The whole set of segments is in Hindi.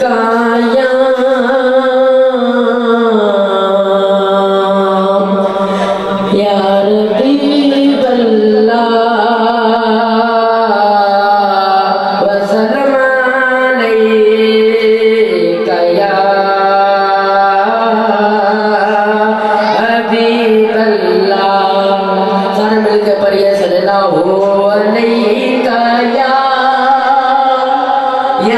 काया यार बल्ला सर मिलकर परिये सजना हो नहीं काया।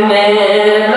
Amen.